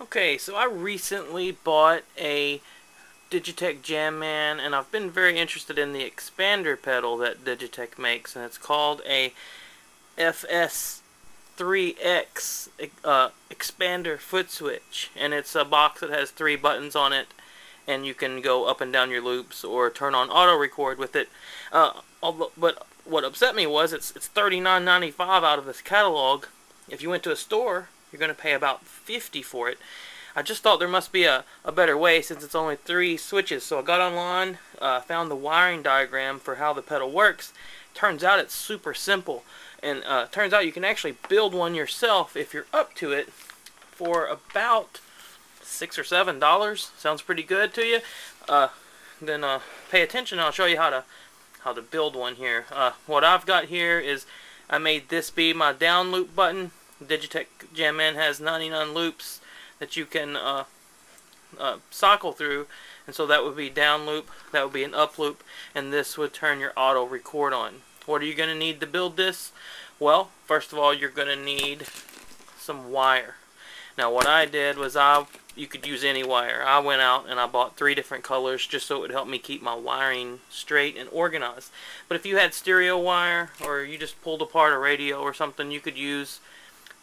Okay, so I recently bought a Digitech Jamman, and I've been very interested in the expander pedal that Digitech makes, and it's called a FS3X uh, expander foot switch, and it's a box that has three buttons on it, and you can go up and down your loops or turn on auto record with it. Uh, although, but what upset me was it's it's $39.95 out of this catalog. If you went to a store you're going to pay about 50 for it. I just thought there must be a, a better way since it's only three switches. So I got online, uh, found the wiring diagram for how the pedal works. Turns out it's super simple. And uh, turns out you can actually build one yourself if you're up to it for about six or seven dollars. Sounds pretty good to you. Uh, then uh, pay attention. I'll show you how to how to build one here. Uh, what I've got here is I made this be my down loop button Digitech Jamman has 99 loops that you can uh, uh, cycle through and so that would be down loop, that would be an up loop, and this would turn your auto record on. What are you going to need to build this? Well, first of all, you're going to need some wire. Now what I did was I you could use any wire. I went out and I bought three different colors just so it would help me keep my wiring straight and organized. But if you had stereo wire or you just pulled apart a radio or something, you could use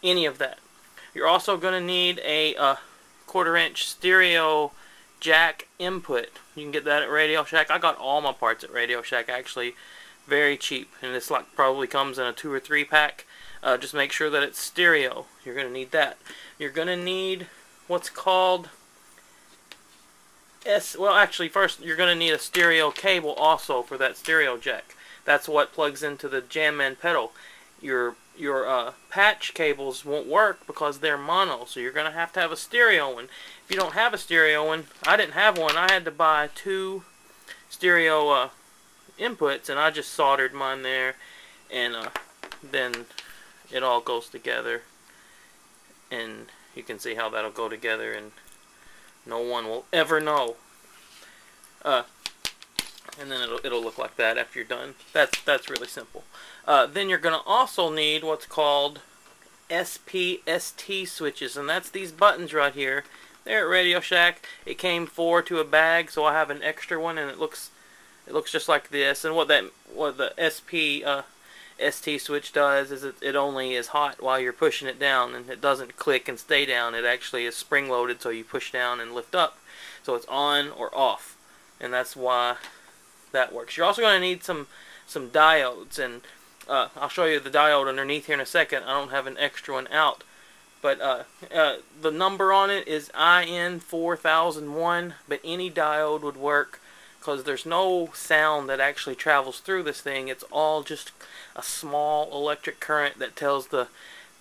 any of that. You're also going to need a uh, quarter inch stereo jack input. You can get that at Radio Shack. I got all my parts at Radio Shack actually very cheap and this like probably comes in a two or three pack. Uh, just make sure that it's stereo. You're going to need that. You're going to need what's called S well actually first you're going to need a stereo cable also for that stereo jack. That's what plugs into the Jamman pedal. Your your uh, patch cables won't work because they're mono, so you're going to have to have a stereo one. If you don't have a stereo one, I didn't have one. I had to buy two stereo uh, inputs, and I just soldered mine there, and uh, then it all goes together, and you can see how that'll go together, and no one will ever know. Uh, and then it'll, it'll look like that after you're done. That's, that's really simple. Uh, then you're going to also need what's called SPST switches, and that's these buttons right here. They're at Radio Shack. It came four to a bag, so I have an extra one, and it looks it looks just like this. And what that what the SP uh, ST switch does is it, it only is hot while you're pushing it down, and it doesn't click and stay down. It actually is spring loaded, so you push down and lift up. So it's on or off, and that's why that works. You're also going to need some some diodes, and uh, I'll show you the diode underneath here in a second. I don't have an extra one out. But uh, uh, the number on it is IN4001, but any diode would work because there's no sound that actually travels through this thing. It's all just a small electric current that tells the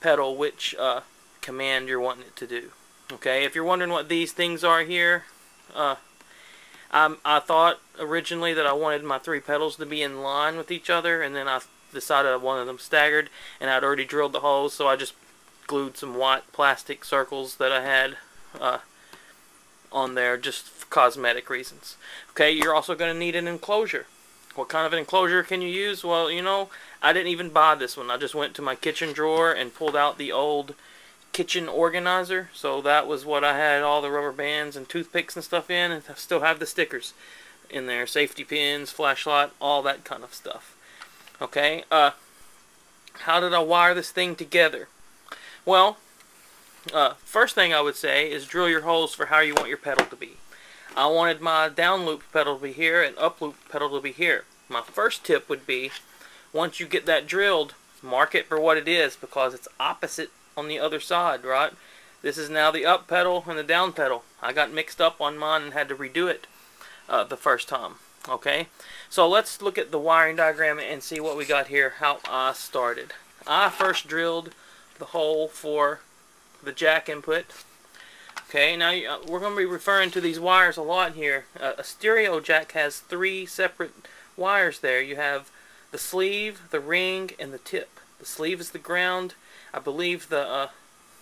pedal which uh, command you're wanting it to do. Okay, if you're wondering what these things are here, uh, I, I thought originally that I wanted my three pedals to be in line with each other, and then I decided one of them staggered, and I'd already drilled the holes, so I just glued some white plastic circles that I had uh, on there just for cosmetic reasons. Okay, you're also going to need an enclosure. What kind of an enclosure can you use? Well, you know, I didn't even buy this one. I just went to my kitchen drawer and pulled out the old kitchen organizer. So that was what I had all the rubber bands and toothpicks and stuff in. And I still have the stickers in there. Safety pins, flashlight, all that kind of stuff. Okay, uh, how did I wire this thing together? Well, uh, first thing I would say is drill your holes for how you want your pedal to be. I wanted my down loop pedal to be here and up loop pedal to be here. My first tip would be, once you get that drilled, mark it for what it is because it's opposite on the other side, right? This is now the up pedal and the down pedal. I got mixed up on mine and had to redo it uh, the first time. Okay, so let's look at the wiring diagram and see what we got here, how I started. I first drilled the hole for the jack input. Okay, now uh, we're going to be referring to these wires a lot here. Uh, a stereo jack has three separate wires there. You have the sleeve, the ring, and the tip. The sleeve is the ground, I believe the, uh,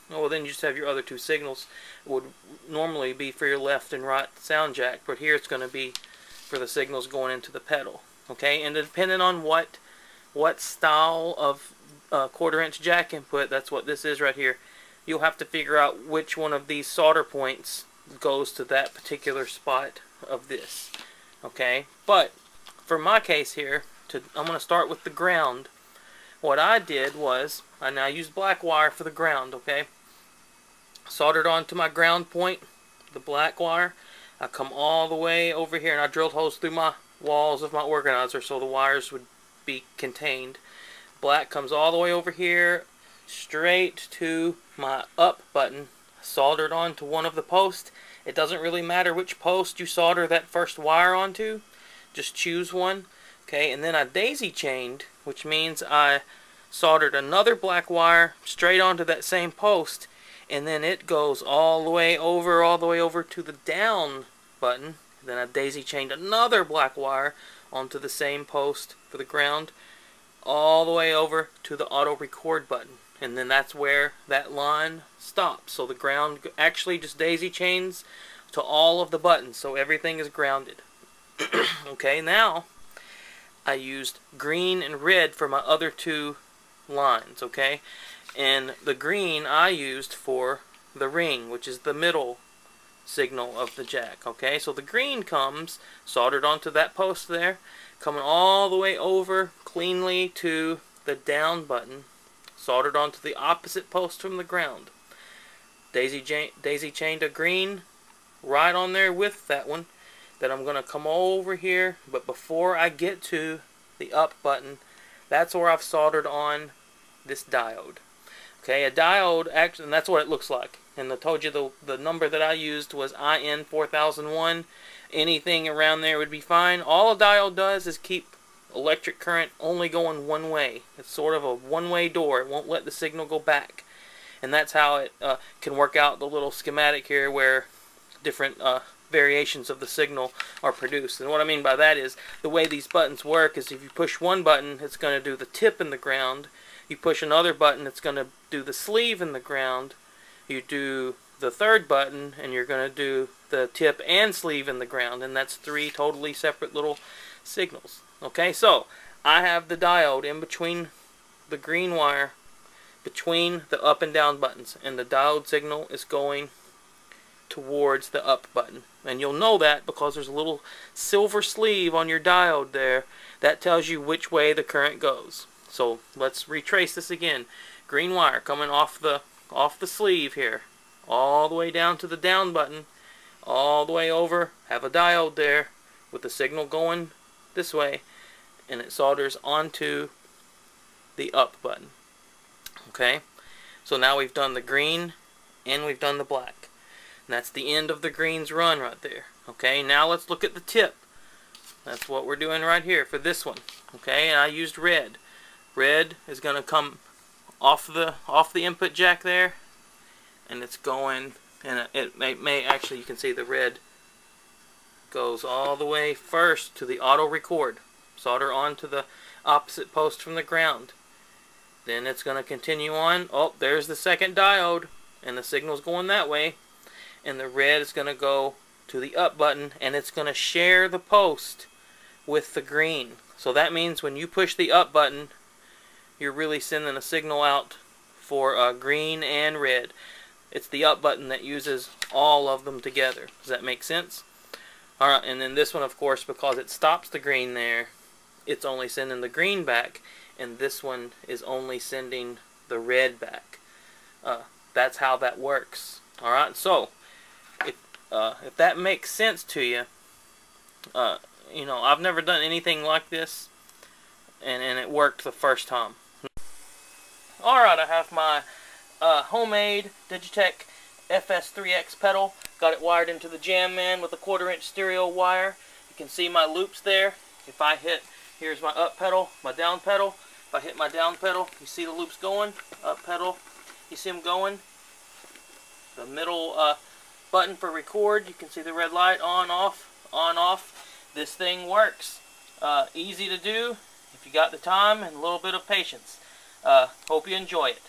well then you just have your other two signals would normally be for your left and right sound jack, but here it's going to be for the signals going into the pedal. Okay, and depending on what what style of uh, quarter inch jack input, that's what this is right here. you'll have to figure out which one of these solder points goes to that particular spot of this. Okay, but for my case here, to, I'm going to start with the ground. What I did was, I now used black wire for the ground, okay? Soldered onto my ground point, the black wire. I come all the way over here and I drilled holes through my walls of my organizer so the wires would be contained. Black comes all the way over here, straight to my up button, soldered onto one of the posts. It doesn't really matter which post you solder that first wire onto. Just choose one. Okay, and then I daisy chained, which means I soldered another black wire straight onto that same post, and then it goes all the way over, all the way over to the down button. Then I daisy chained another black wire onto the same post for the ground, all the way over to the auto record button. And then that's where that line stops. So the ground actually just daisy chains to all of the buttons, so everything is grounded. okay, now I used green and red for my other two lines, okay? And the green I used for the ring, which is the middle signal of the jack, okay? So the green comes soldered onto that post there, coming all the way over cleanly to the down button, soldered onto the opposite post from the ground. Daisy, daisy chained a green right on there with that one, that I'm going to come over here, but before I get to the up button, that's where I've soldered on this diode. Okay, a diode, actually, and that's what it looks like. And I told you the, the number that I used was IN4001. Anything around there would be fine. All a diode does is keep electric current only going one way. It's sort of a one-way door. It won't let the signal go back. And that's how it uh, can work out the little schematic here where different uh, variations of the signal are produced. And what I mean by that is the way these buttons work is if you push one button, it's going to do the tip in the ground. You push another button, it's going to do the sleeve in the ground. You do the third button, and you're going to do the tip and sleeve in the ground. And that's three totally separate little signals. Okay, so I have the diode in between the green wire between the up and down buttons and the diode signal is going towards the up button. And you'll know that because there's a little silver sleeve on your diode there that tells you which way the current goes. So let's retrace this again. Green wire coming off the off the sleeve here all the way down to the down button all the way over have a diode there with the signal going this way and it solders onto the up button okay so now we've done the green and we've done the black and that's the end of the greens run right there. Okay, now let's look at the tip. That's what we're doing right here for this one. Okay, and I used red. Red is going to come off the off the input jack there, and it's going, and it may, may actually you can see the red goes all the way first to the auto record. Solder onto the opposite post from the ground. Then it's going to continue on. Oh, there's the second diode, and the signal's going that way and the red is going to go to the up button and it's going to share the post with the green. So that means when you push the up button, you're really sending a signal out for uh, green and red. It's the up button that uses all of them together. Does that make sense? Alright, and then this one, of course, because it stops the green there, it's only sending the green back, and this one is only sending the red back. Uh, that's how that works. Alright, so uh, if that makes sense to you, uh, you know, I've never done anything like this, and, and it worked the first time. Alright, I have my uh, homemade Digitech FS3X pedal. Got it wired into the Jamman with a quarter inch stereo wire. You can see my loops there. If I hit, here's my up pedal, my down pedal. If I hit my down pedal, you see the loops going. Up pedal, you see them going. The middle uh, button for record. You can see the red light on, off, on, off. This thing works. Uh, easy to do if you got the time and a little bit of patience. Uh, hope you enjoy it.